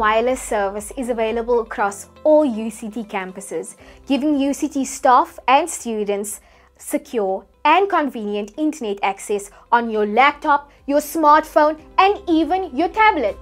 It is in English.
wireless service is available across all UCT campuses, giving UCT staff and students secure and convenient internet access on your laptop, your smartphone, and even your tablet.